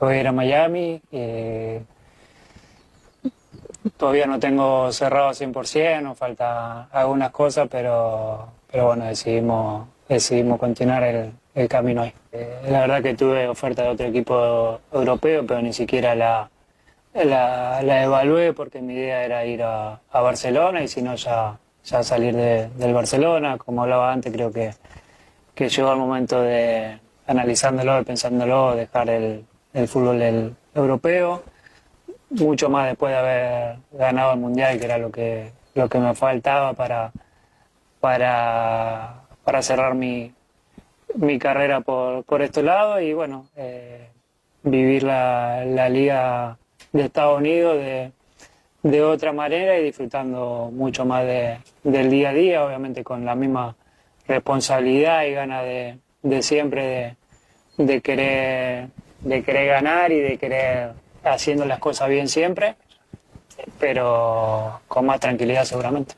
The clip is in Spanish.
voy a ir a Miami. Eh, todavía no tengo cerrado 100%, nos falta algunas cosas, pero, pero bueno, decidimos, decidimos continuar el, camino ahí. Eh, la verdad que tuve oferta de otro equipo europeo, pero ni siquiera la, la, evalué porque mi idea era ir a, a Barcelona y si no ya, ya salir de- del Barcelona. Como hablaba antes, creo que, que llegó el momento de, analizándolo pensándolo, dejar el, el fútbol europeo. Mucho más después de haber ganado el Mundial, que era lo que, lo que me faltaba para, para, para cerrar mi, mi carrera por, por este lado y bueno, eh, vivir la, la liga de Estados Unidos de, de otra manera y disfrutando mucho más de- del día a día, obviamente con la misma responsabilidad y ganas de, de siempre de querer de querer ganar y de querer haciendo las cosas bien siempre, pero con más tranquilidad seguramente.